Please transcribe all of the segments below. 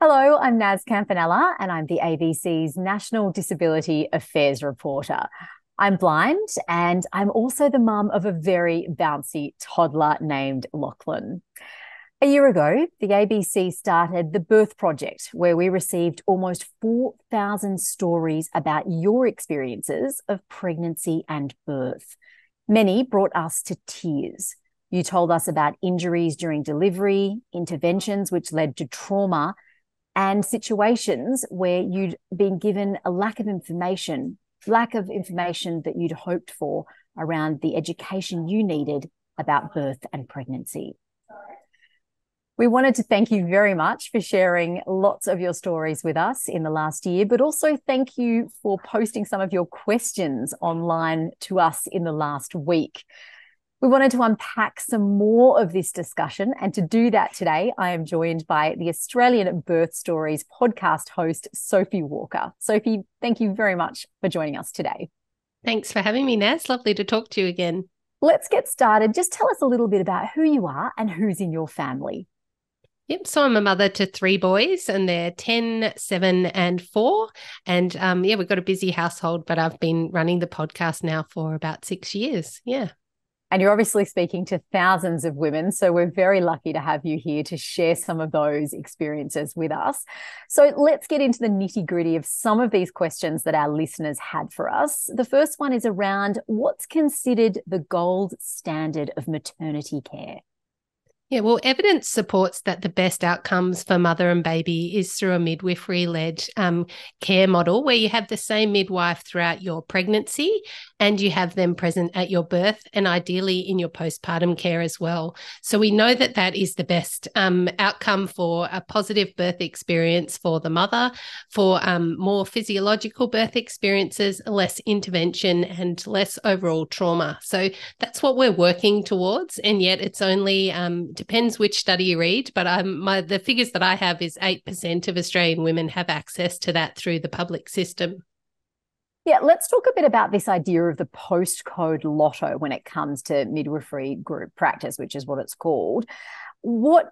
Hello, I'm Nas Campanella, and I'm the ABC's National Disability Affairs reporter. I'm blind, and I'm also the mum of a very bouncy toddler named Lachlan. A year ago, the ABC started the Birth Project, where we received almost 4,000 stories about your experiences of pregnancy and birth. Many brought us to tears. You told us about injuries during delivery, interventions which led to trauma, and situations where you'd been given a lack of information, lack of information that you'd hoped for around the education you needed about birth and pregnancy. We wanted to thank you very much for sharing lots of your stories with us in the last year, but also thank you for posting some of your questions online to us in the last week. We wanted to unpack some more of this discussion. And to do that today, I am joined by the Australian Birth Stories podcast host, Sophie Walker. Sophie, thank you very much for joining us today. Thanks for having me, Nas. Lovely to talk to you again. Let's get started. Just tell us a little bit about who you are and who's in your family. Yep. So I'm a mother to three boys, and they're 10, 7, and 4. And um, yeah, we've got a busy household, but I've been running the podcast now for about six years. Yeah. And you're obviously speaking to thousands of women. So we're very lucky to have you here to share some of those experiences with us. So let's get into the nitty gritty of some of these questions that our listeners had for us. The first one is around what's considered the gold standard of maternity care? Yeah, well, evidence supports that the best outcomes for mother and baby is through a midwifery led um, care model where you have the same midwife throughout your pregnancy and you have them present at your birth and ideally in your postpartum care as well. So we know that that is the best um, outcome for a positive birth experience for the mother, for um, more physiological birth experiences, less intervention, and less overall trauma. So that's what we're working towards. And yet it's only um, depends which study you read, but um, my the figures that I have is eight percent of Australian women have access to that through the public system. Yeah, let's talk a bit about this idea of the postcode lotto when it comes to midwifery group practice, which is what it's called. What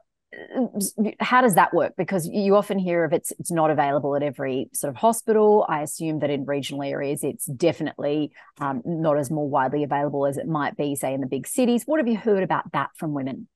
how does that work? Because you often hear of it's it's not available at every sort of hospital. I assume that in regional areas it's definitely um, not as more widely available as it might be say in the big cities. What have you heard about that from women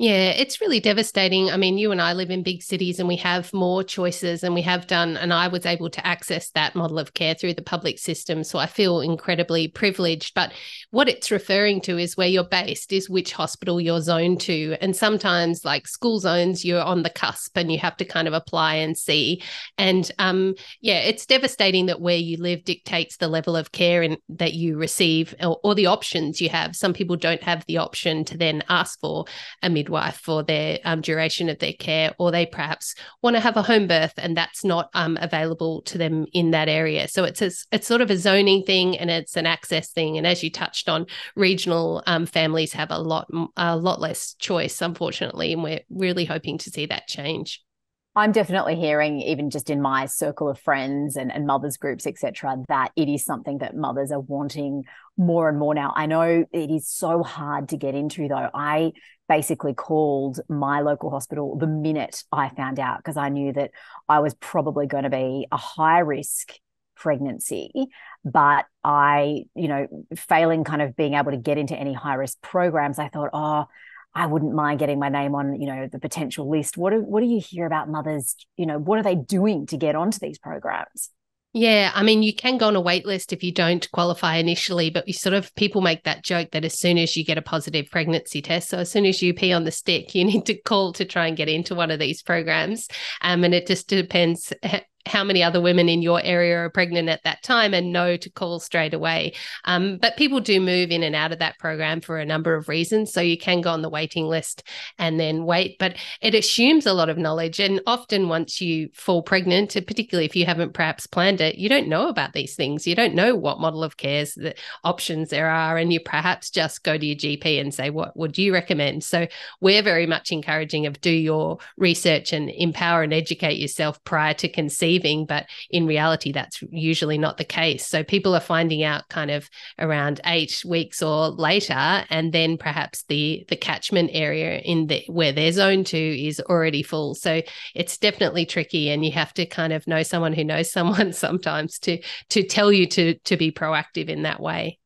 yeah, it's really devastating. I mean, you and I live in big cities and we have more choices and we have done, and I was able to access that model of care through the public system. So I feel incredibly privileged. But what it's referring to is where you're based, is which hospital you're zoned to. And sometimes, like school zones, you're on the cusp and you have to kind of apply and see. And um, yeah, it's devastating that where you live dictates the level of care in, that you receive or, or the options you have. Some people don't have the option to then ask for a midwife midwife for their um, duration of their care, or they perhaps want to have a home birth and that's not um, available to them in that area. So it's a, it's sort of a zoning thing and it's an access thing. And as you touched on, regional um, families have a lot a lot less choice, unfortunately, and we're really hoping to see that change. I'm definitely hearing, even just in my circle of friends and, and mothers groups, etc., that it is something that mothers are wanting more and more now. I know it is so hard to get into, though. I basically called my local hospital the minute I found out because I knew that I was probably going to be a high risk pregnancy but i you know failing kind of being able to get into any high risk programs i thought oh I wouldn't mind getting my name on, you know, the potential list. What do, what do you hear about mothers? You know, what are they doing to get onto these programs? Yeah, I mean, you can go on a wait list if you don't qualify initially, but you sort of people make that joke that as soon as you get a positive pregnancy test, so as soon as you pee on the stick, you need to call to try and get into one of these programs. Um, and it just depends how many other women in your area are pregnant at that time and know to call straight away. Um, but people do move in and out of that program for a number of reasons. So you can go on the waiting list and then wait, but it assumes a lot of knowledge. And often, once you fall pregnant, particularly if you haven't perhaps planned it, you don't know about these things. You don't know what model of cares, the options there are. And you perhaps just go to your GP and say, What would you recommend? So we're very much encouraging of do your research and empower and educate yourself prior to conceiving conceiving, but in reality, that's usually not the case. So people are finding out kind of around eight weeks or later, and then perhaps the the catchment area in the where their zone two is already full. So it's definitely tricky, and you have to kind of know someone who knows someone sometimes to to tell you to to be proactive in that way.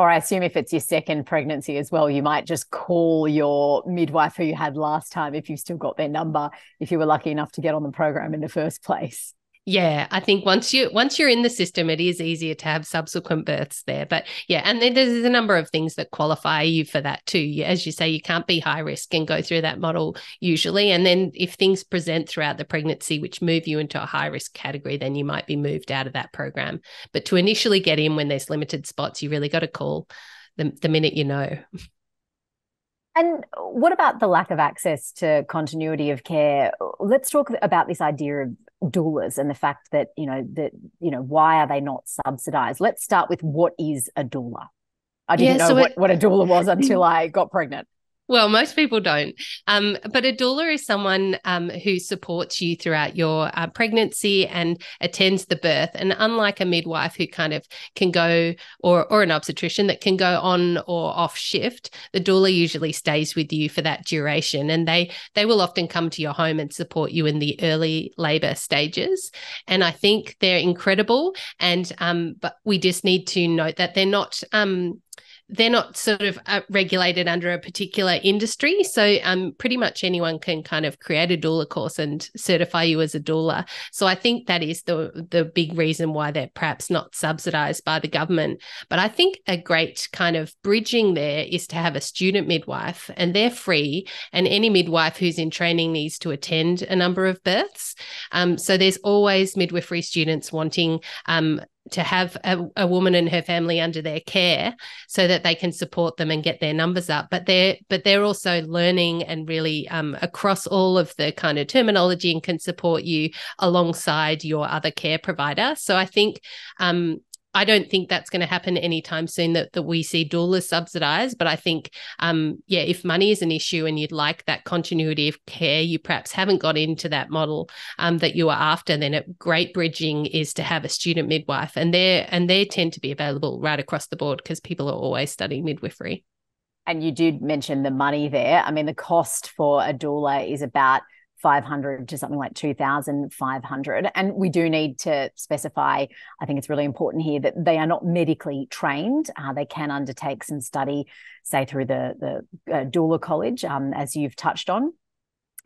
Or I assume if it's your second pregnancy as well, you might just call your midwife who you had last time if you've still got their number, if you were lucky enough to get on the program in the first place. Yeah, I think once you once you're in the system, it is easier to have subsequent births there. But yeah, and then there's a number of things that qualify you for that too. As you say, you can't be high risk and go through that model usually. And then if things present throughout the pregnancy which move you into a high risk category, then you might be moved out of that program. But to initially get in when there's limited spots, you really got to call the, the minute you know. And what about the lack of access to continuity of care? Let's talk about this idea of doulas and the fact that you know that you know why are they not subsidized let's start with what is a doula? I didn't yeah, know so what, it, what a doula was until i got pregnant well, most people don't. Um, but a doula is someone um, who supports you throughout your uh, pregnancy and attends the birth. And unlike a midwife who kind of can go, or, or an obstetrician that can go on or off shift, the doula usually stays with you for that duration. And they they will often come to your home and support you in the early labor stages. And I think they're incredible. And um, but we just need to note that they're not um, they're not sort of uh, regulated under a particular industry. So um, pretty much anyone can kind of create a doula course and certify you as a doula. So I think that is the the big reason why they're perhaps not subsidized by the government. But I think a great kind of bridging there is to have a student midwife and they're free. And any midwife who's in training needs to attend a number of births. Um, so there's always midwifery students wanting um, to have a, a, woman and her family under their care so that they can support them and get their numbers up. But they're but they're also learning and really um, across all of the kind of terminology and can support you alongside your other care provider. So i think um, I don't think that's going to happen anytime soon that, that we see doulas subsidized. But I think, um, yeah, if money is an issue and you'd like that continuity of care, you perhaps haven't got into that model um, that you are after, then a great bridging is to have a student midwife. And they and they tend to be available right across the board because people are always studying midwifery. And you did mention the money there. I mean, the cost for a doula is about 500 to something like 2,500. And we do need to specify, I think it's really important here that they are not medically trained. Uh, they can undertake some study, say through the, the uh, doula college, um, as you've touched on.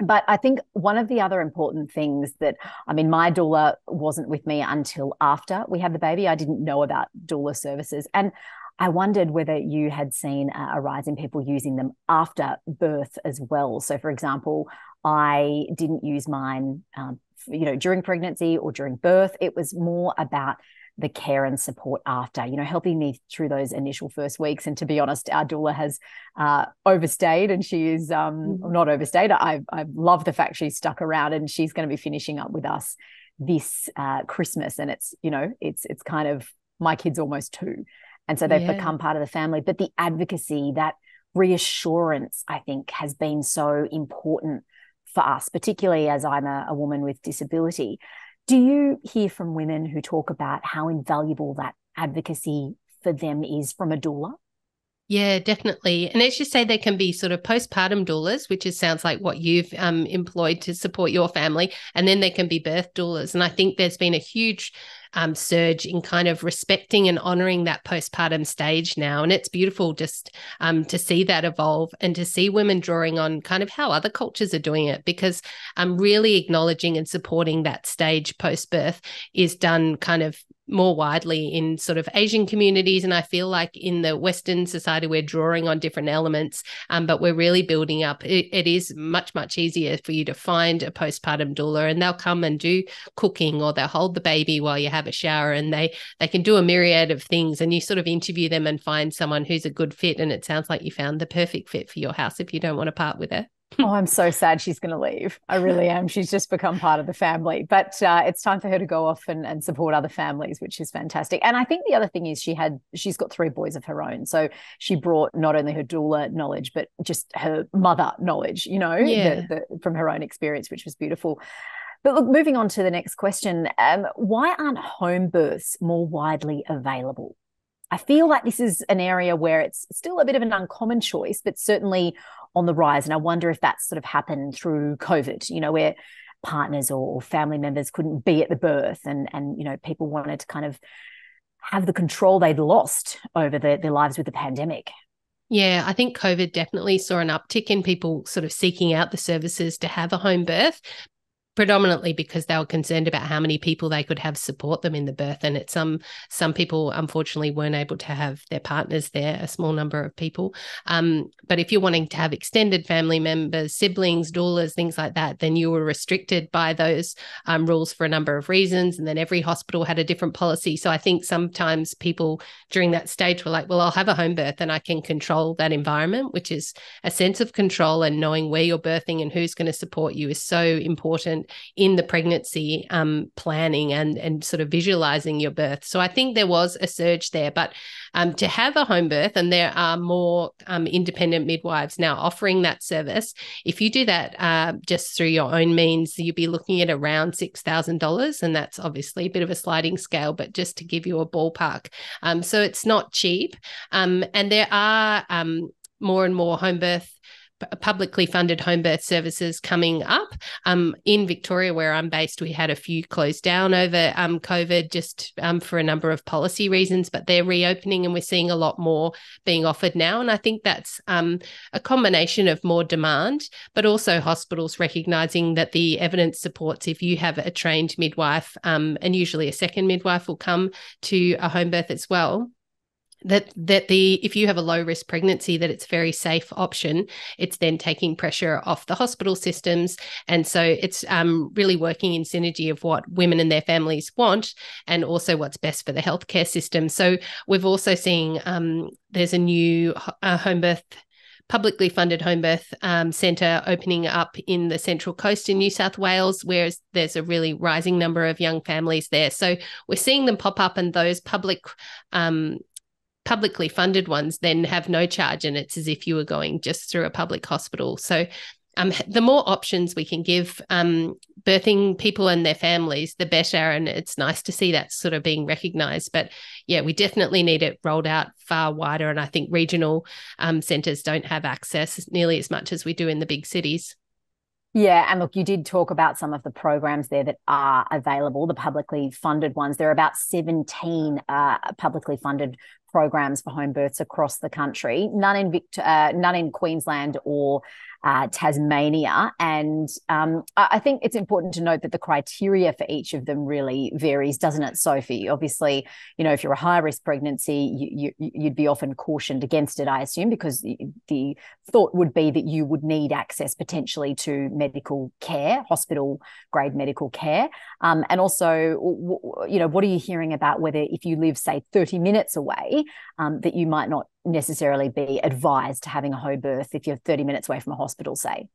But I think one of the other important things that, I mean, my doula wasn't with me until after we had the baby. I didn't know about doula services. And I wondered whether you had seen a rise in people using them after birth as well. So, for example, I didn't use mine, um, you know, during pregnancy or during birth. It was more about the care and support after, you know, helping me through those initial first weeks. And to be honest, our doula has uh, overstayed and she is um, mm-hmm. not overstayed. I, I love the fact she's stuck around and she's going to be finishing up with us this uh, Christmas. And it's, you know, it's, it's kind of my kid's almost two. And so they've yeah. become part of the family. But the advocacy, that reassurance, I think, has been so important for us, particularly as I'm a, a woman with disability. Do you hear from women who talk about how invaluable that advocacy for them is from a doula? Yeah, definitely. And as you say, there can be sort of postpartum doulas, which is sounds like what you've um, employed to support your family, and then there can be birth doulas. And I think there's been a huge um, surge in kind of respecting and honoring that postpartum stage now. And it's beautiful just um, to see that evolve and to see women drawing on kind of how other cultures are doing it because um, really acknowledging and supporting that stage post birth is done kind of more widely in sort of Asian communities. And I feel like in the Western society, we're drawing on different elements, um, but we're really building up. It, it is much, much easier for you to find a postpartum doula and they'll come and do cooking or they'll hold the baby while you have a shower and they they can do a myriad of things and you sort of interview them and find someone who's a good fit. And it sounds like you found the perfect fit for your house if you don't want to part with it oh, I'm so sad she's going to leave. I really am. She's just become part of the family. But uh, it's time for her to go off and, and support other families, which is fantastic. And I think the other thing is she had she's got three boys of her own, so she brought not only her doula knowledge but just her mother knowledge. You know, yeah. the, the, from her own experience, which was beautiful. But look, moving on to the next question, um, why aren't home births more widely available? I feel like this is an area where it's still a bit of an uncommon choice, but certainly on the rise. And I wonder if that's sort of happened through COVID, you know, where partners or, family members couldn't be at the birth and and you know people wanted to kind of have the control they'd lost over the, their lives with the pandemic. Yeah, I think COVID definitely saw an uptick in people sort of seeking out the services to have a home birth predominantly because they were concerned about how many people they could have support them in the birth and it's some some people unfortunately weren't able to have their partners there a small number of people. Um, but if you're wanting to have extended family members siblings doulas things like that then you were restricted by those um, rules for a number of reasons and then every hospital had a different policy. So i think sometimes people during that stage were like well i'll have a home birth and i can control that environment which is a sense of control and knowing where you're birthing and who's going to support you is so important in the pregnancy um, planning and and sort of visualizing your birth. So I think there was a surge there, but um, to have a home birth, and there are more um, independent midwives now offering that service. If you do that uh, just through your own means, you'd be looking at around six thousand dollars, and that's obviously a bit of a sliding scale, but just to give you a ballpark. Um, so it's not cheap, um, and there are um, more and more home birth publicly funded home birth services coming up. Um, in Victoria, where I'm based, we had a few closed down over um, COVID just um, for a number of policy reasons, but they're reopening and we're seeing a lot more being offered now. And I think that's um, a combination of more demand, but also hospitals recognizing that the evidence supports if you have a trained midwife, um, and usually a second midwife will come to a home birth as well that that the if you have a low risk pregnancy that it's a very safe option. It's then taking pressure off the hospital systems. And so it's um, really working in synergy of what women and their families want and also what's best for the healthcare system. So we've also seen um, there's a new uh, home birth publicly funded home birth um, centre opening up in the Central Coast in New South Wales, where there's a really rising number of young families there. So we're seeing them pop up, and those public um, publicly funded ones then have no charge and it's as if you were going just through a public hospital so um, the more options we can give um, birthing people and their families, the better. And it's nice to see that sort of being recognised. But yeah, we definitely need it rolled out far wider. And I think regional um, centres don't have access nearly as much as we do in the big cities. Yeah, and look, you did talk about some of the programs there that are available, the publicly funded ones. There are about 17 uh, publicly funded programs for home births across the country, none in Vict- uh, none in Queensland or uh, Tasmania. And um, I think it's important to note that the criteria for each of them really varies, doesn't it, Sophie? Obviously, you know, if you're a high risk pregnancy, you, you, you'd be often cautioned against it, I assume, because the, the thought would be that you would need access potentially to medical care, hospital grade medical care. Um, and also, you know, what are you hearing about whether if you live, say, 30 minutes away, um, that you might not necessarily be advised to having a home birth if you're 30 minutes away from a hospital, say?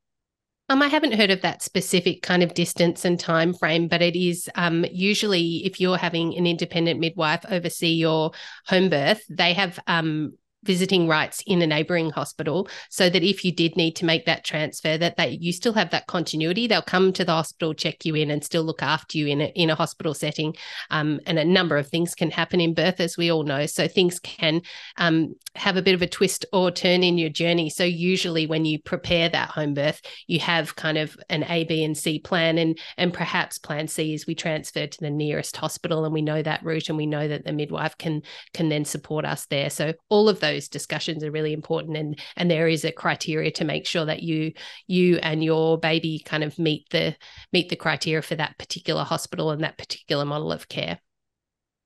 Um, I haven't heard of that specific kind of distance and time frame, but it is um, usually if you're having an independent midwife oversee your home birth, they have um, visiting rights in a neighboring hospital so that if you did need to make that transfer that that you still have that continuity. They'll come to the hospital check you in and still look after you in a, in a hospital setting. Um, and a number of things can happen in birth as we all know. So things can um, have a bit of a twist or turn in your journey. So usually when you prepare that home birth you have kind of an a b and c plan and and perhaps plan c is we transfer to the nearest hospital and we know that route and we know that the midwife can can then support us there. So all of those those discussions are really important and and there is a criteria to make sure that you you and your baby kind of meet the meet the criteria for that particular hospital and that particular model of care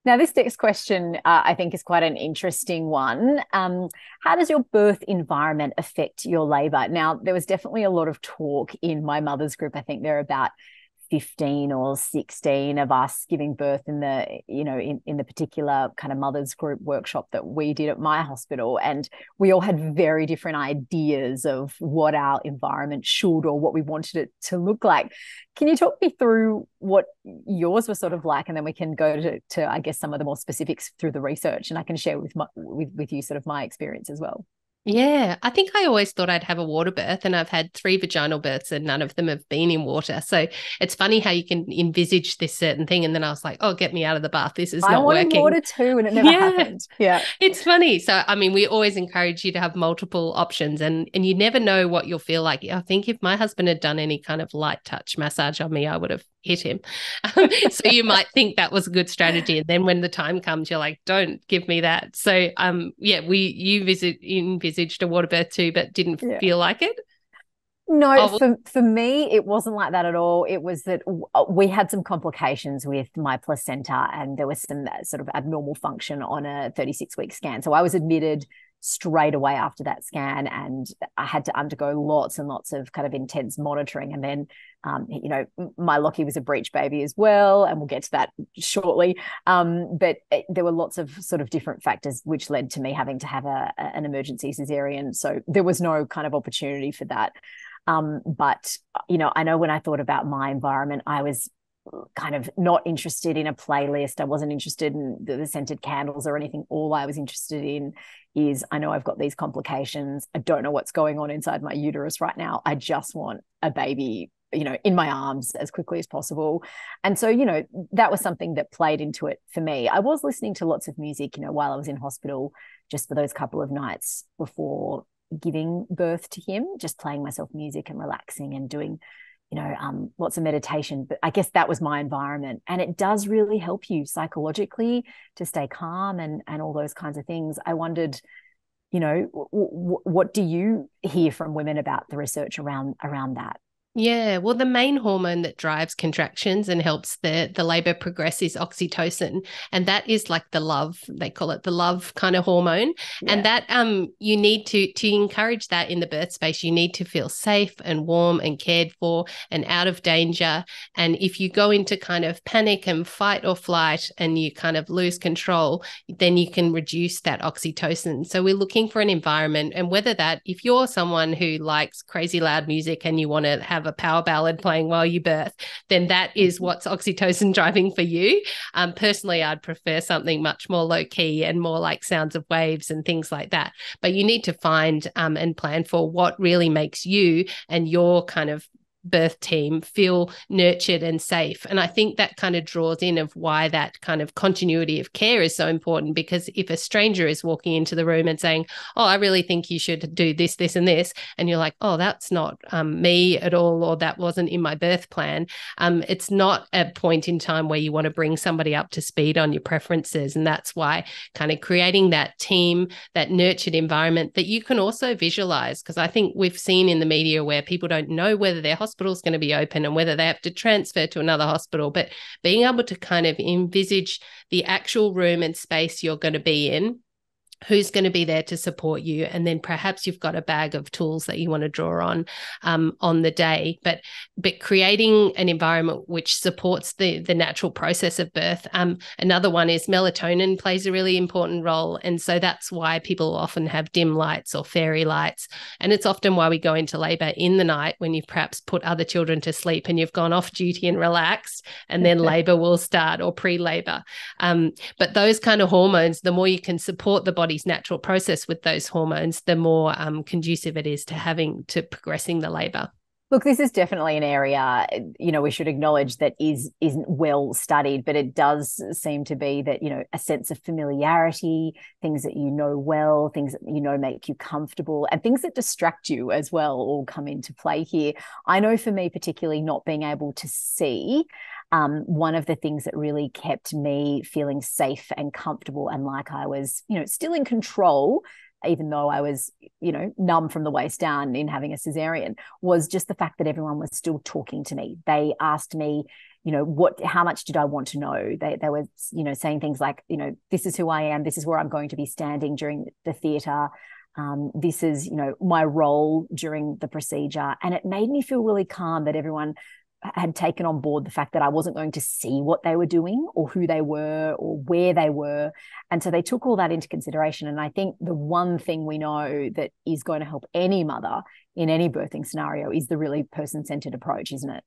now, this next question uh, I think is quite an interesting one. Um, how does your birth environment affect your labour? Now, there was definitely a lot of talk in my mother's group. I think there are about 15 or 16 of us giving birth in the you know in, in the particular kind of mothers group workshop that we did at my hospital. And we all had very different ideas of what our environment should or what we wanted it to look like. Can you talk me through what yours was sort of like? And then we can go to, to i guess some of the more specifics through the research and i can share with my with, with you sort of my experience as well Yeah, I think I always thought I'd have a water birth, and I've had three vaginal births, and none of them have been in water. So it's funny how you can envisage this certain thing, and then I was like, "Oh, get me out of the bath! This is I not wanted working." water too, and it never yeah. happened. Yeah, it's funny. So I mean, we always encourage you to have multiple options, and and you never know what you'll feel like. I think if my husband had done any kind of light touch massage on me, I would have hit him. so you might think that was a good strategy, and then when the time comes, you're like, "Don't give me that." So um, yeah, we you visit envisaged a water birth too, but didn't yeah. feel like it. No, oh, for, for me, it wasn't like that at all. It was that uh, we had some complications with my placenta and there was some uh, sort of abnormal function on a 36 week scan. So I was admitted straight away after that scan and I had to undergo lots and lots of kind of intense monitoring. And then, um, you know, my Lockie was a breech baby as well, and we'll get to that shortly. Um, but it, eh, there were lots of sort of different factors which led to me having to have a, an emergency cesarean. So there was no kind of opportunity for that. Um, but, you know, I know when I thought about my environment, I was kind of not interested in a playlist. I wasn't interested in the, the, scented candles or anything. All I was interested in is I know I've got these complications. I don't know what's going on inside my uterus right now. I just want a baby, you know, in my arms as quickly as possible. And so, you know, that was something that played into it for me. I was listening to lots of music, you know, while I was in hospital just for those couple of nights before giving birth to him, just playing myself music and relaxing and doing you know um, lots of meditation but i guess that was my environment. And it does really help you psychologically to stay calm and and all those kinds of things. I wondered you know w- what do you hear from women about the research around around that yeah, well, the main hormone that drives contractions and helps the the labor progress is oxytocin, and that is like the love they call it the love kind of hormone, yeah. and that um you need to to encourage that in the birth space. You need to feel safe and warm and cared for and out of danger. And if you go into kind of panic and fight or flight, and you kind of lose control, then you can reduce that oxytocin. So we're looking for an environment, and whether that if you're someone who likes crazy loud music and you want to have have a power ballad playing while you birth, then that is mm-hmm. what's oxytocin driving for you. Um, personally, I'd prefer something much more low key and more like sounds of waves and things like that. But you need to find um, and plan for what really makes you and your kind of birth team feel nurtured and safe. And i think that kind of draws in of why that kind of continuity of care is so important because if a stranger is walking into the room and saying oh i really think you should do this this and this and you're like oh that's not um, me at all or that wasn't in my birth plan um, it's not a point in time where you want to bring somebody up to speed on your preferences. And that's why kind of creating that team that nurtured environment that you can also visualize. Because i think we've seen in the media where people don't know whether they're hospital's going to be open and whether they have to transfer to another hospital, but being able to kind of envisage the actual room and space you're going to be in who's going to be there to support you and then perhaps you've got a bag of tools that you want to draw on um, on the day. But but creating an environment which supports the the natural process of birth um, another one is melatonin plays a really important role and so that's why people often have dim lights or fairy lights. And it's often why we go into labor in the night when you've perhaps put other children to sleep and you've gone off duty and relaxed and then labor will start or pre-labor. Um, but those kind of hormones the more you can support the body body's natural process with those hormones, the more um, conducive it is to having to progressing the labor. Look, this is definitely an area you know we should acknowledge that is isn't well studied, but it does seem to be that you know a sense of familiarity, things that you know well, things that you know make you comfortable, and things that distract you as well all come into play here. I know for me, particularly not being able to see um, one of the things that really kept me feeling safe and comfortable and like I was, you know, still in control, even though I was, you know, numb from the waist down in having a cesarean, was just the fact that everyone was still talking to me. They asked me, you know, what, how much did I want to know? They, they were, you know, saying things like, you know, this is who I am. This is where I'm going to be standing during the theatre. Um, this is, you know, my role during the procedure. And it made me feel really calm that everyone had taken on board the fact that I wasn't going to see what they were doing or who they were or where they were. And so they took all that into consideration. And I think the one thing we know that is going to help any mother in any birthing scenario is the really person centered approach, isn't it?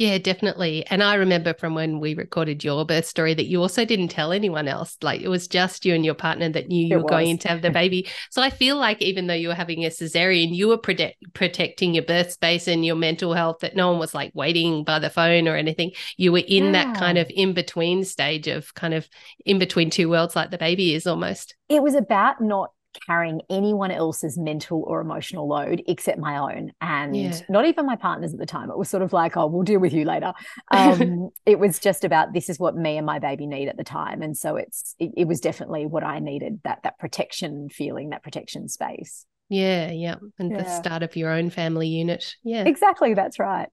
Yeah, definitely. And I remember from when we recorded your birth story that you also didn't tell anyone else. Like it was just you and your partner that knew you it were was. going to have the baby. So I feel like even though you were having a cesarean, you were protect- protecting your birth space and your mental health, that no one was like waiting by the phone or anything. You were in yeah. that kind of in between stage of kind of in between two worlds, like the baby is almost. It was about not carrying anyone else's mental or emotional load except my own and yeah. not even my partner's at the time. It was sort of like oh we'll deal with you later. Um, it was just about this is what me and my baby need at the time. And so it's it, it was definitely what i needed that that protection feeling that protection space. Yeah yeah. And yeah. the start of your own family unit. Yeah. Exactly that's right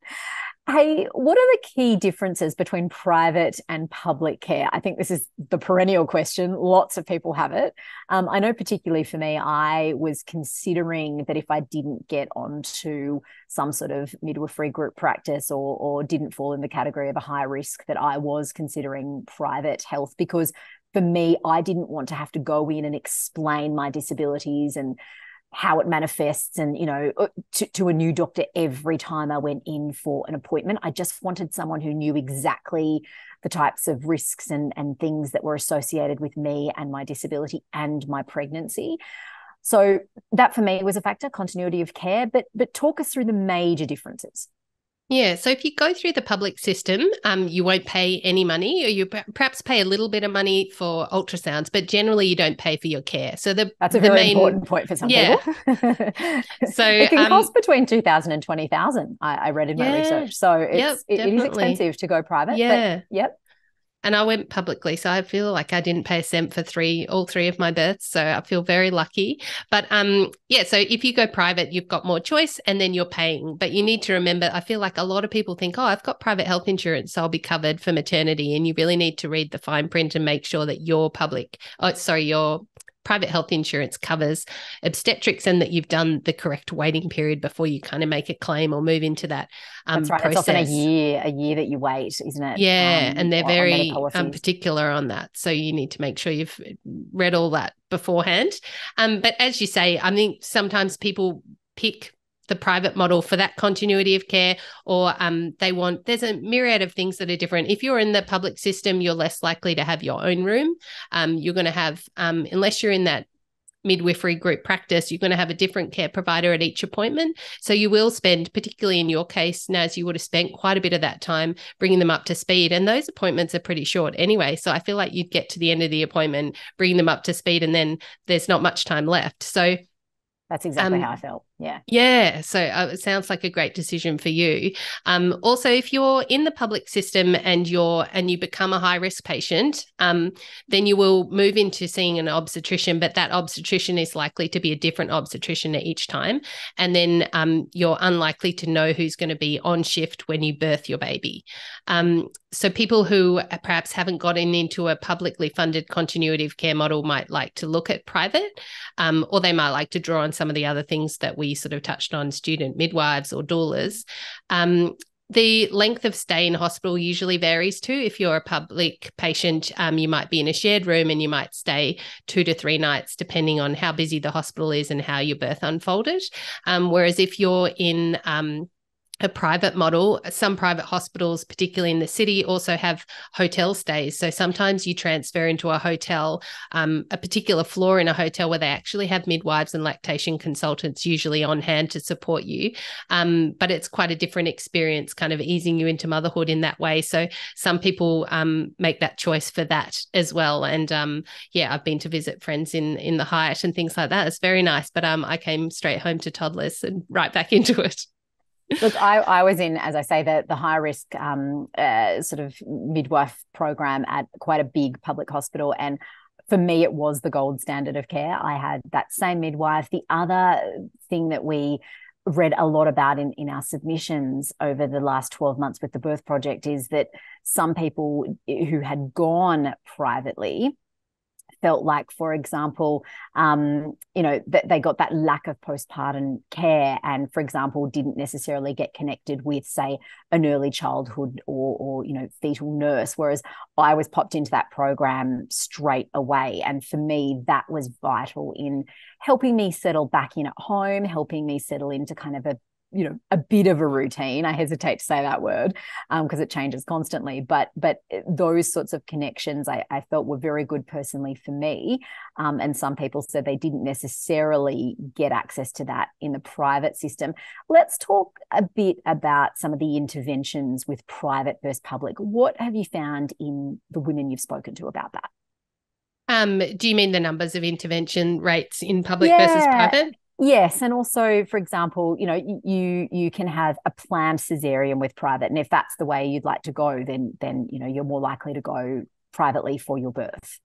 Hey, what are the key differences between private and public care? I think this is the perennial question. Lots of people have it. Um, I know, particularly for me, I was considering that if I didn't get onto some sort of midwifery group practice or, or didn't fall in the category of a high risk, that I was considering private health because for me, I didn't want to have to go in and explain my disabilities and how it manifests and you know uh, to, to a new doctor every time i went in for an appointment. I just wanted someone who knew exactly the types of risks and, and things that were associated with me and my disability and my pregnancy. So that for me was a factor continuity of care. But but talk us through the major differences yeah. So if you go through the public system, um, you won't pay any money, or you perhaps pay a little bit of money for ultrasounds, but generally you don't pay for your care. So the that's a very main, important point for some yeah. people. so it can um, cost between two thousand and twenty thousand. I, I read in yeah, my research. So it's yep, it, it is expensive to go private. Yeah. yep and I went publicly. So I feel like I didn't pay a cent for three, all three of my births. So I feel very lucky. But um, yeah, so if you go private, you've got more choice and then you're paying. But you need to remember, I feel like a lot of people think, oh, I've got private health insurance, so I'll be covered for maternity. And you really need to read the fine print and make sure that your public, oh, sorry, your private health insurance covers obstetrics and that you've done the correct waiting period before you kind of make a claim or move into that um, That's right. Process. It's often a year, a year that you wait, isn't it? Yeah, um, and they're very um, particular on that. So you need to make sure you've read all that beforehand. Um, but as you say, I think sometimes people pick the private model for that continuity of care or um, they want there's a myriad of things that are different if you're in the public system you're less likely to have your own room um, you're going to have um, unless you're in that midwifery group practice, you're going to have a different care provider at each appointment. So you will spend, particularly in your case, Nas, you would have spent quite a bit of that time bringing them up to speed. And those appointments are pretty short anyway. So I feel like you'd get to the end of the appointment, bring them up to speed, and then there's not much time left. So that's exactly um, how I felt. Yeah. Yeah. So uh, it sounds like a great decision for you. Um, also, if you're in the public system and you're and you become a high risk patient, um, then you will move into seeing an obstetrician, but that obstetrician is likely to be a different obstetrician each time. And then um, you're unlikely to know who's going to be on shift when you birth your baby. Um, so people who perhaps haven't gotten into a publicly funded continuity of care model might like to look at private, um, or they might like to draw on some of the other things that we sort of touched on student midwives or doulas. Um, the length of stay in hospital usually varies too. If you're a public patient, um, you might be in a shared room and you might stay two to three nights, depending on how busy the hospital is and how your birth unfolded. Um, whereas if you're in um, a private model. Some private hospitals, particularly in the city, also have hotel stays. So sometimes you transfer into a hotel, um, a particular floor in a hotel where they actually have midwives and lactation consultants usually on hand to support you. Um, but it's quite a different experience, kind of easing you into motherhood in that way. So some people um, make that choice for that as well. And um, yeah, I've been to visit friends in in the Hyatt and things like that. It's very nice. But um, I came straight home to toddlers and right back into it. Look, I, I was in, as I say, the, the high risk um, uh, sort of midwife program at quite a big public hospital. And for me, it was the gold standard of care. I had that same midwife. The other thing that we read a lot about in, in our submissions over the last 12 months with the birth project is that some people who had gone privately felt like, for example, um, you know, that they got that lack of postpartum care and, for example, didn't necessarily get connected with, say, an early childhood or, or, you know, fetal nurse. Whereas I was popped into that program straight away. And for me, that was vital in helping me settle back in at home, helping me settle into kind of a you know a bit of a routine i hesitate to say that word because um, it changes constantly but but those sorts of connections i, I felt were very good personally for me um, and some people said they didn't necessarily get access to that in the private system let's talk a bit about some of the interventions with private versus public what have you found in the women you've spoken to about that um, do you mean the numbers of intervention rates in public yeah. versus private? Yes, and also, for example, you know, you you can have a planned cesarean with private, and if that's the way you'd like to go, then then you know you're more likely to go privately for your birth.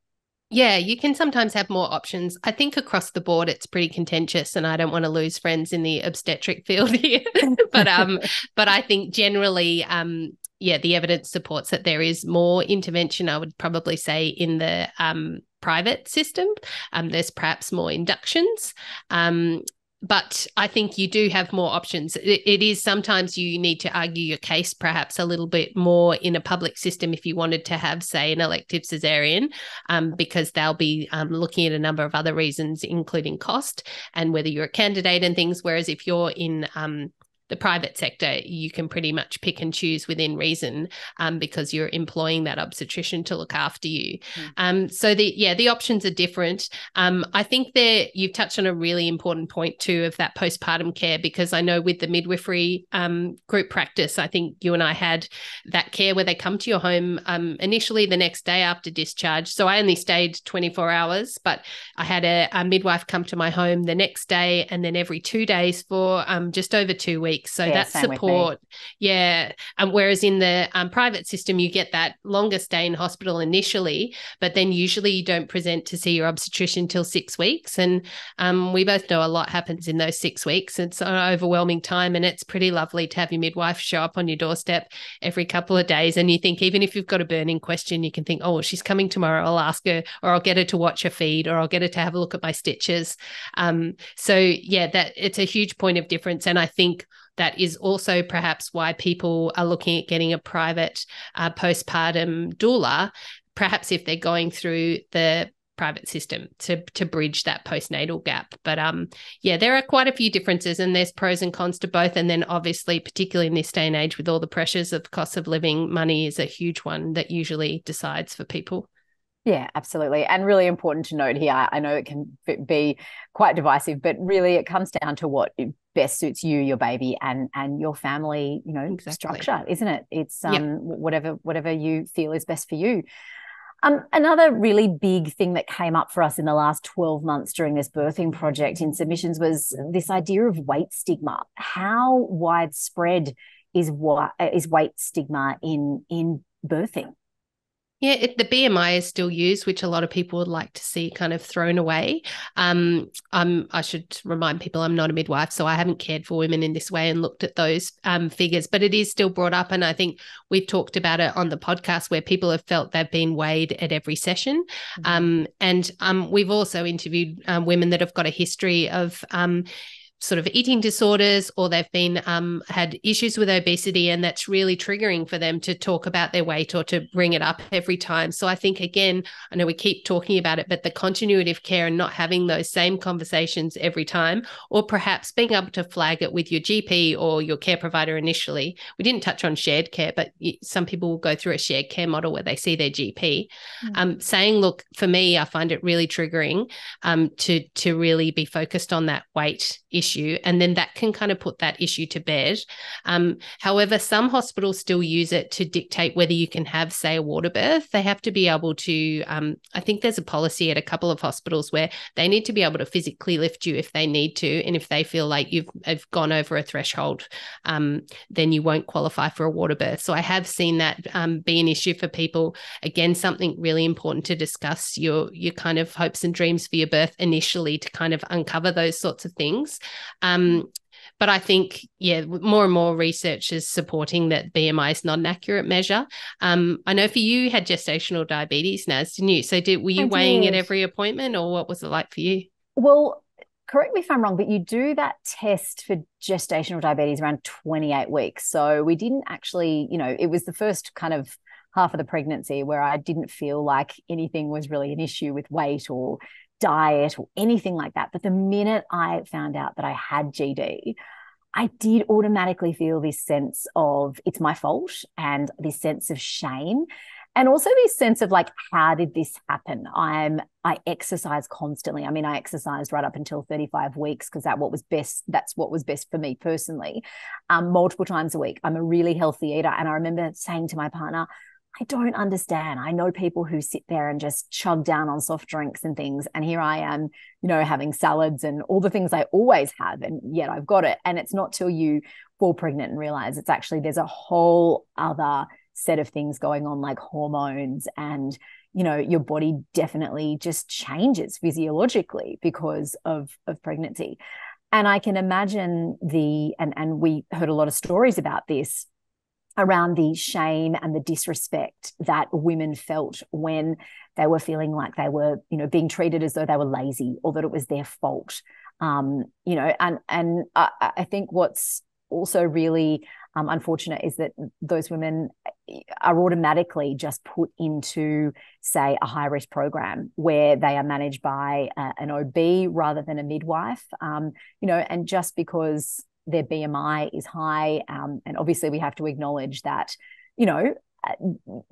Yeah, you can sometimes have more options. I think across the board it's pretty contentious and I don't want to lose friends in the obstetric field here. but um but I think generally um yeah, the evidence supports that there is more intervention I would probably say in the um private system. Um, there's perhaps more inductions. Um, but I think you do have more options. It, it is sometimes you need to argue your case perhaps a little bit more in a public system if you wanted to have, say, an elective cesarean, um, because they'll be um, looking at a number of other reasons, including cost and whether you're a candidate and things. Whereas if you're in um, the private sector, you can pretty much pick and choose within reason um, because you're employing that obstetrician to look after you. Mm. Um, so the yeah, the options are different. Um, I think there you've touched on a really important point too of that postpartum care because I know with the midwifery um, group practice, I think you and I had that care where they come to your home um, initially the next day after discharge. So I only stayed 24 hours, but I had a, a midwife come to my home the next day and then every two days for um, just over two weeks So yeah, that support, yeah. Um, whereas in the um, private system, you get that longer stay in hospital initially, but then usually you don't present to see your obstetrician till six weeks. And um, we both know a lot happens in those six weeks. It's an overwhelming time, and it's pretty lovely to have your midwife show up on your doorstep every couple of days. And you think, even if you've got a burning question, you can think, oh, she's coming tomorrow. I'll ask her, or I'll get her to watch her feed, or I'll get her to have a look at my stitches. Um, so yeah, that it's a huge point of difference. And I think that is also perhaps why people are looking at getting a private uh, postpartum doula, perhaps if they're going through the private system to to bridge that postnatal gap. But um yeah, there are quite a few differences and there's pros and cons to both. And then obviously, particularly in this day and age with all the pressures of cost of living, money is a huge one that usually decides for people. Yeah, absolutely. And really important to note here, I know it can be quite divisive, but really it comes down to what best suits you, your baby and and your family, you know, exactly. structure, isn't it? It's um yep. whatever whatever you feel is best for you. Um, another really big thing that came up for us in the last 12 months during this birthing project in submissions was this idea of weight stigma. How widespread is what is weight stigma in in birthing? Yeah, it, the BMI is still used, which a lot of people would like to see kind of thrown away. Um, I'm, I should remind people I'm not a midwife, so I haven't cared for women in this way and looked at those um, figures, but it is still brought up. And I think we've talked about it on the podcast where people have felt they've been weighed at every session. Mm-hmm. Um, and um, we've also interviewed um, women that have got a history of um, sort of eating disorders or they've been um, had issues with obesity and that's really triggering for them to talk about their weight or to bring it up every time. So i think again i know we keep talking about it but the continuity of care and not having those same conversations every time or perhaps being able to flag it with your gp or your care provider initially. We didn't touch on shared care but some people will go through a shared care model where they see their gp mm-hmm. um, saying look for me i find it really triggering um, to to really be focused on that weight issue, and then that can kind of put that issue to bed. Um, however, some hospitals still use it to dictate whether you can have, say, a water birth. They have to be able to, um, I think there's a policy at a couple of hospitals where they need to be able to physically lift you if they need to. And if they feel like you've have gone over a threshold, um, then you won't qualify for a water birth. So I have seen that um, be an issue for people. Again, something really important to discuss your your kind of hopes and dreams for your birth initially to kind of uncover those sorts of things. Um, but I think, yeah, more and more research is supporting that BMI is not an accurate measure. Um, I know for you, you had gestational diabetes, Nas, didn't you? So did were you I weighing did. at every appointment, or what was it like for you? Well, correct me if I'm wrong, but you do that test for gestational diabetes around 28 weeks. So we didn't actually, you know, it was the first kind of half of the pregnancy where I didn't feel like anything was really an issue with weight or diet or anything like that. But the minute I found out that I had GD, I did automatically feel this sense of it's my fault and this sense of shame and also this sense of like how did this happen? I'm i exercise constantly. I mean i exercised right up until 35 weeks because that what was best that's what was best for me personally um, multiple times a week. I'm a really healthy eater and i remember saying to my partner I don't understand. I know people who sit there and just chug down on soft drinks and things. And here I am, you know, having salads and all the things I always have. And yet I've got it. And it's not till you fall pregnant and realize it's actually, there's a whole other set of things going on, like hormones and, you know, your body definitely just changes physiologically because of, of pregnancy. And I can imagine the, and, and we heard a lot of stories about this around the shame and the disrespect that women felt when they were feeling like they were, you know, being treated as though they were lazy or that it was their fault. Um, you know, and and I, I think what's also really um, unfortunate is that those women are automatically just put into, say, a high risk program where they are managed by a, an OB rather than a midwife. Um, you know, and just because their BMI is high. Um, and obviously, we have to acknowledge that, you know, uh,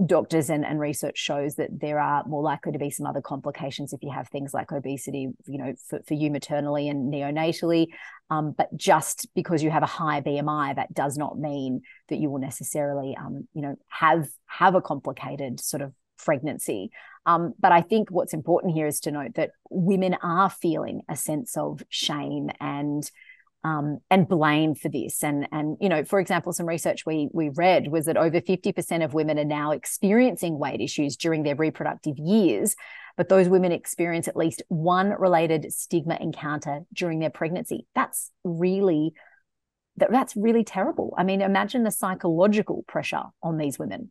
doctors and, and research shows that there are more likely to be some other complications if you have things like obesity, you know, for, for you maternally and neonatally. Um, but just because you have a high BMI, that does not mean that you will necessarily, um, you know, have have a complicated sort of pregnancy. Um, but I think what's important here is to note that women are feeling a sense of shame and um, and blame for this. And and you know, for example, some research we we read was that over fifty percent of women are now experiencing weight issues during their reproductive years, but those women experience at least one related stigma encounter during their pregnancy. That's really that, that's really terrible. I mean, imagine the psychological pressure on these women.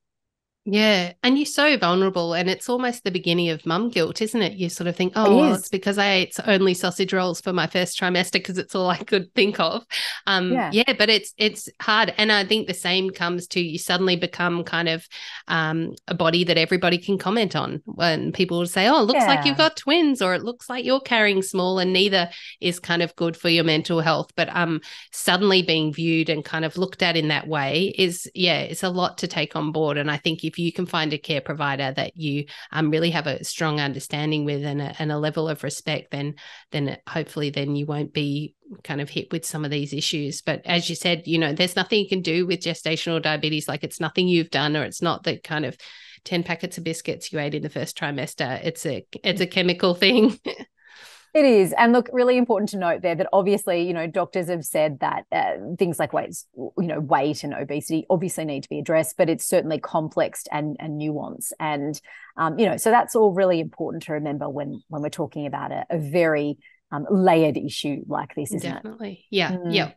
Yeah. And you're so vulnerable. And it's almost the beginning of mum guilt, isn't it? You sort of think, oh, it well, it's because I ate only sausage rolls for my first trimester because it's all I could think of. Um, yeah. yeah. but it's it's hard. And I think the same comes to you suddenly become kind of um, a body that everybody can comment on when people will say, oh, it looks yeah. like you've got twins or it looks like you're carrying small and neither is kind of good for your mental health. But um, suddenly being viewed and kind of looked at in that way is, yeah, it's a lot to take on board. And I think if you can find a care provider that you um, really have a strong understanding with and a, and a level of respect, then then hopefully then you won't be kind of hit with some of these issues. But as you said, you know, there's nothing you can do with gestational diabetes. Like it's nothing you've done, or it's not the kind of 10 packets of biscuits you ate in the first trimester. It's a it's a chemical thing. It is. And look, really important to note there that obviously, you know, doctors have said that uh, things like weight, you know, weight and obesity obviously need to be addressed, but it's certainly complex and, and nuance. And, um, you know, so that's all really important to remember when, when we're talking about a, a very um, layered issue like this, isn't Definitely. it? Definitely. Yeah. Mm.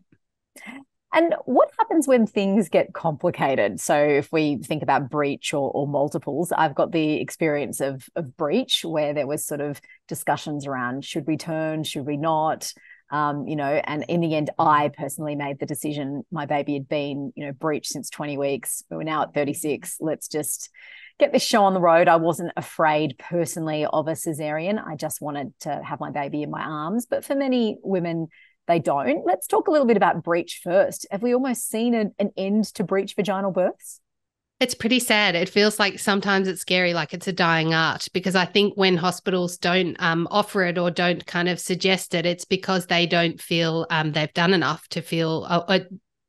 Yeah. And what happens when things get complicated? So, if we think about breech or, or, multiples, I've got the experience of, of breech where there was sort of discussions around should we turn, should we not? Um, you know, and in the end, I personally made the decision. My baby had been, you know, breech since 20 weeks. We were now at 36. Let's just get this show on the road. I wasn't afraid personally of a cesarean. I just wanted to have my baby in my arms. But for many women, they don't. Let's talk a little bit about breech first. Have we almost seen an end to breech vaginal births? It's pretty sad. It feels like sometimes it's scary, like it's a dying art, because I think when hospitals don't um, offer it or don't kind of suggest it, it's because they don't feel um, they've done enough to feel uh, uh,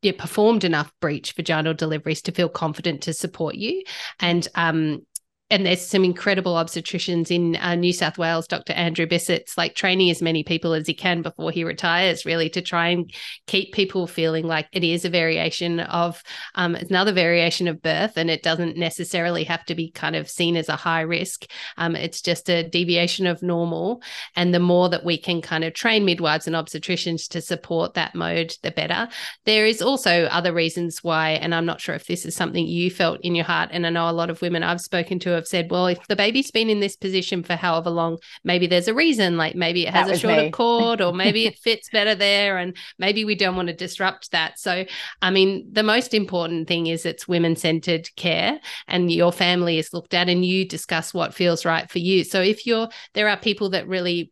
yeah, performed enough breech vaginal deliveries to feel confident to support you. And um, and there's some incredible obstetricians in uh, New South Wales. Dr. Andrew Bisits's like training as many people as he can before he retires, really to try and keep people feeling like it is a variation of um, another variation of birth, and it doesn't necessarily have to be kind of seen as a high risk. Um, it's just a deviation of normal, and the more that we can kind of train midwives and obstetricians to support that mode, the better. There is also other reasons why, and I'm not sure if this is something you felt in your heart, and I know a lot of women I've spoken to have said, well, if the baby's been in this position for however long, maybe there's a reason. Like maybe it has a shorter me. cord, or maybe it fits better there, and maybe we don't want to disrupt that. So, I mean, the most important thing is it's women centered care, and your family is looked at, and you discuss what feels right for you. So, if you're there are people that really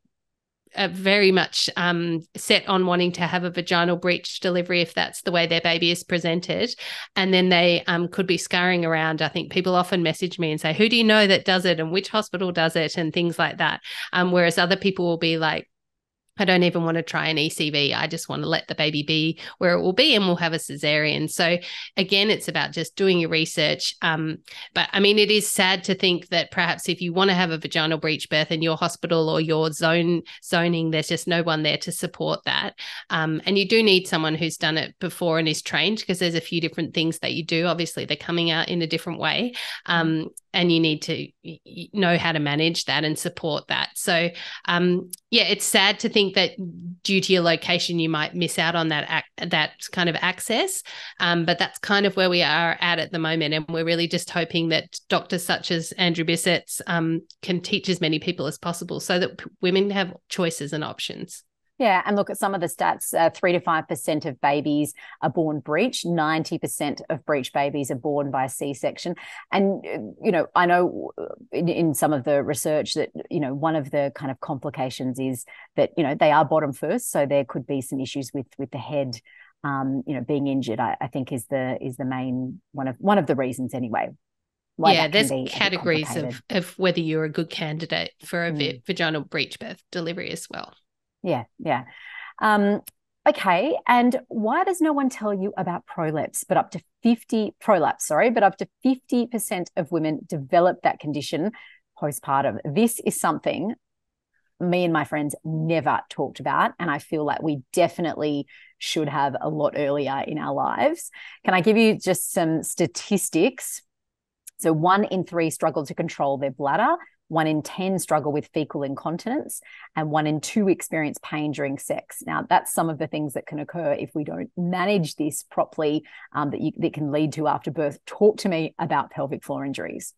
are very much um, set on wanting to have a vaginal breech delivery if that's the way their baby is presented. And then they um, could be scurrying around. I think people often message me and say, Who do you know that does it and which hospital does it and things like that. Um, whereas other people will be like, I don't even want to try an ECV. I just want to let the baby be where it will be and we'll have a cesarean. So, again, it's about just doing your research. Um, but I mean, it is sad to think that perhaps if you want to have a vaginal breech birth in your hospital or your zone zoning, there's just no one there to support that. Um, and you do need someone who's done it before and is trained because there's a few different things that you do. Obviously, they're coming out in a different way. Um, and you need to know how to manage that and support that. So, um, yeah, it's sad to think that due to your location, you might miss out on that ac- that kind of access. Um, but that's kind of where we are at at the moment, and we're really just hoping that doctors such as Andrew Bisits um, can teach as many people as possible, so that p- women have choices and options. Yeah, and look at some of the stats. Uh, three to five percent of babies are born breech. Ninety percent of breech babies are born by C-section. And uh, you know, I know uh, in, in, some of the research that you know one of the kind of complications is that you know they are bottom first, so there could be some issues with with the head. Um, you know, being injured, I, I think is the is the main one of one of the reasons anyway Why yeah, there's categories of, of whether you're a good candidate for a mm. vaginal breech birth delivery as well. Yeah, yeah. Um, okay. And why does no one tell you about prolapse? But up to 50 prolapse, sorry, but up to 50% of women develop that condition postpartum. This is something me and my friends never talked about. And I feel like we definitely should have a lot earlier in our lives. Can I give you just some statistics? So, one in three struggle to control their bladder, one in 10 struggle with fecal incontinence, and one in two experience pain during sex. Now, that's some of the things that can occur if we don't manage this properly um, that, you, that can lead to after birth. Talk to me about pelvic floor injuries.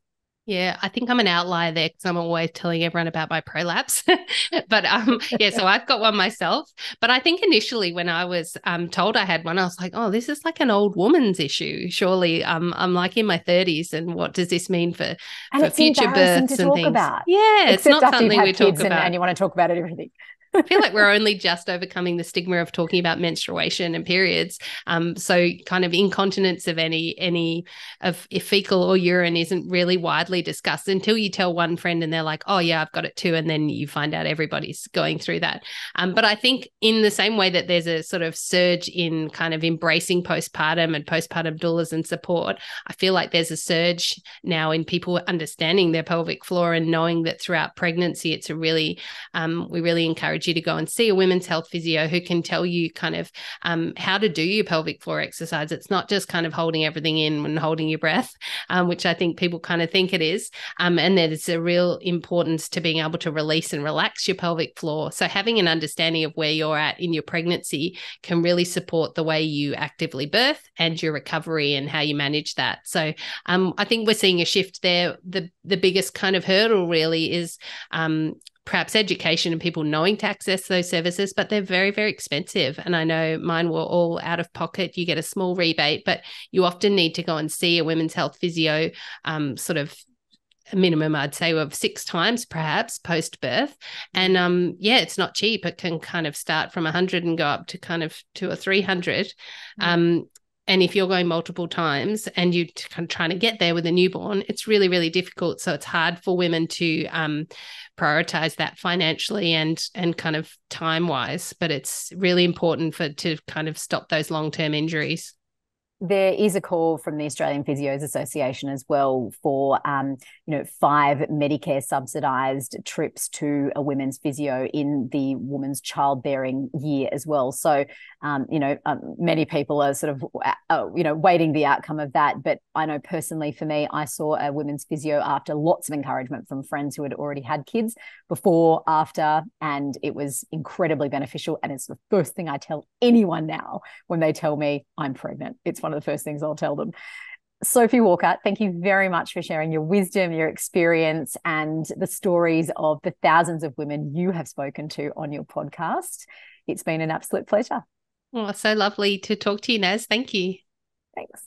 Yeah, I think I'm an outlier there because I'm always telling everyone about my prolapse. but um, yeah, so I've got one myself. But I think initially when I was um, told I had one, I was like, oh, this is like an old woman's issue. Surely um, I'm like in my 30s, and what does this mean for, and for future births and things? About. Yeah, it's not something we talk about. And, and you want to talk about it, everything. I feel like we're only just overcoming the stigma of talking about menstruation and periods. Um, so kind of incontinence of any any of fecal or urine isn't really widely discussed until you tell one friend and they're like, "Oh yeah, I've got it too," and then you find out everybody's going through that. Um, but I think in the same way that there's a sort of surge in kind of embracing postpartum and postpartum doulas and support, I feel like there's a surge now in people understanding their pelvic floor and knowing that throughout pregnancy, it's a really um, we really encourage encourage you to go and see a women's health physio who can tell you kind of um, how to do your pelvic floor exercise. It's not just kind of holding everything in and holding your breath, um, which I think people kind of think it is. Um, and that it's a real importance to being able to release and relax your pelvic floor. So having an understanding of where you're at in your pregnancy can really support the way you actively birth and your recovery and how you manage that. So um, I think we're seeing a shift there. The the biggest kind of hurdle really is um, perhaps education and people knowing to access those services, but they're very, very expensive. And I know mine were all out of pocket. You get a small rebate, but you often need to go and see a women's health physio, um, sort of a minimum I'd say of six times perhaps post birth and um yeah it's not cheap it can kind of start from 100 and go up to kind of two or 300 mm-hmm. um and if you're going multiple times and you're kind of trying to get there with a newborn it's really really difficult. So it's hard for women to um, prioritize that financially and and kind of time wise but it's really important for to kind of stop those long term injuries there is a call from the Australian Physios Association as well for, um, you know, five Medicare subsidised trips to a women's physio in the woman's childbearing year as well. So, um, you know, um, many people are sort of, uh, you know, waiting the outcome of that. But I know personally for me, I saw a women's physio after lots of encouragement from friends who had already had kids before, after, and it was incredibly beneficial. And it's the first thing I tell anyone now when they tell me I'm pregnant. It's one of the first things I'll tell them. Sophie Walker, thank you very much for sharing your wisdom, your experience, and the stories of the thousands of women you have spoken to on your podcast. It's been an absolute pleasure. Oh, so lovely to talk to you, Nas. Thank you. Thanks.